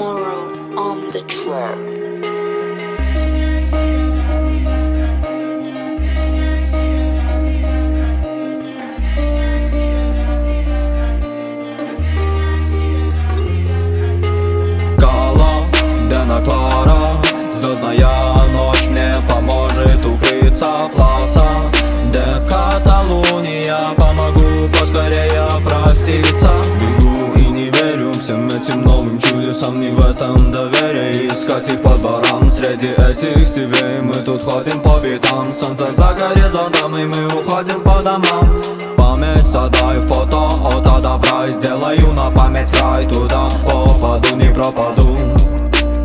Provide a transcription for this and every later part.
tomorrow on the track. Клара? Звездная ночь мне поможет укрыться Пласа, де Каталуния Помогу поскорее проститься. Бегу и не верю всем этим новым чудесам Не в этом доверие искать их под барам Среди этих степей мы тут ходим по битам. Солнце за горизонтом и мы уходим по домам. Память садаю фото от ада в рай. Сделаю на память рай Туда попаду, не пропаду.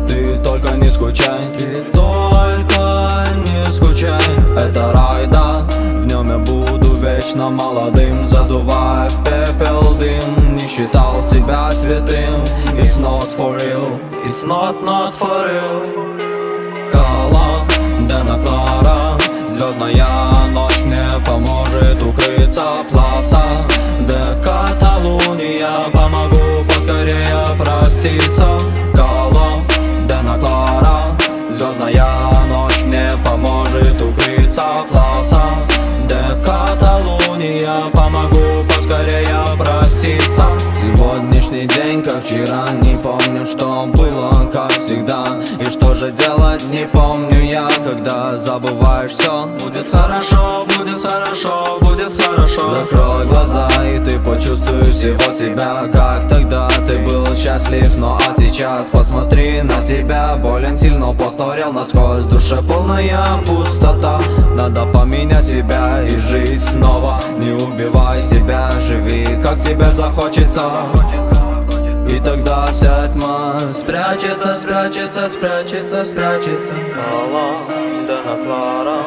Ты только не скучай Ты только не скучай. Это рай, да В нем я буду вечно молодым. Задувая в пепел дым Считал себя святым. It's not for real It's not not for real. Кала, Дена Клара Звездная ночь мне поможет укрыться Пласа, де Каталуния Помогу поскорее проститься. Кала, Дена Клара Звездная ночь мне поможет укрыться Пласа, де Каталуния Помогу поскорее проститься Сегодняшний день, как вчера. Не помню, что было, как всегда. И что же делать, не помню я. Когда забываешь все Будет хорошо, будет хорошо, будет хорошо. Закрой глаза, и ты почувствуешь всего себя. Как тогда ты был счастлив Но а сейчас посмотри на себя. Болен сильно постарел насквозь В душе полная пустота. Надо поменять себя и жить снова. Не убивай себя, живи как тебе захочется и тогда вся тьма спрячется, спрячется, спрячется, спрячется. Кала, Дена Клара,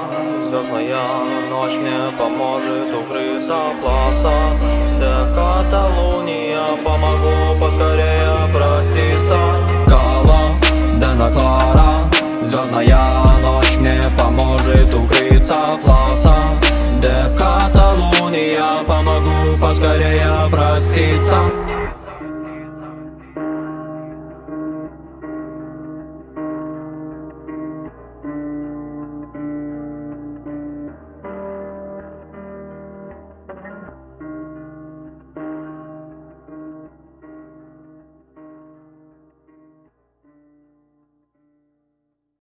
звездная ночь мне поможет укрыться Пласа, де Каталуния, помогу поскорее проститься. Кала, Дена Клара, звездная ночь мне поможет укрыться Пласа, де Каталуния, помогу поскорее проститься